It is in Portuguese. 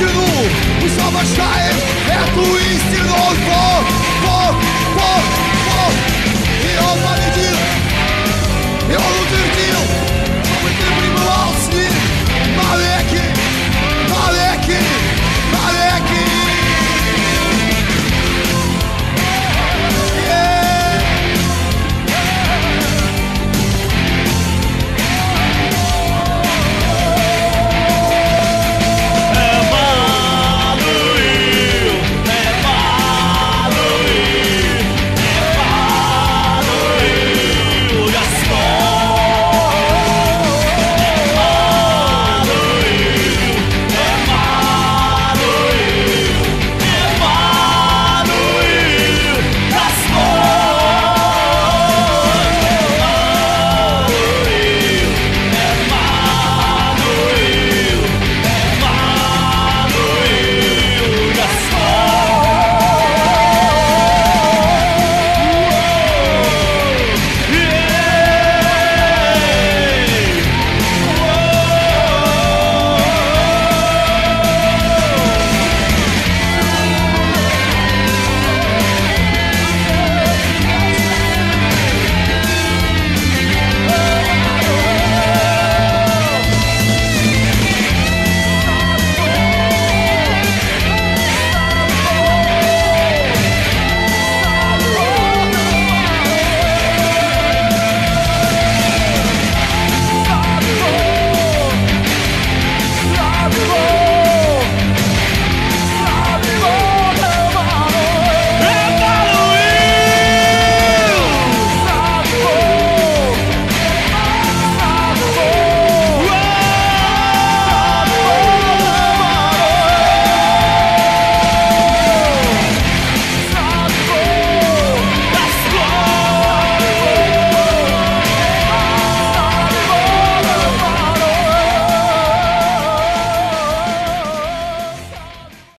ensino, o salva-chaves é tu ensino, vou, vou